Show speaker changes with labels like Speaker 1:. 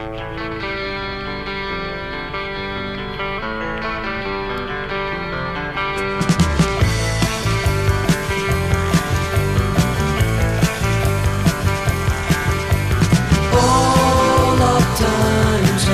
Speaker 1: Música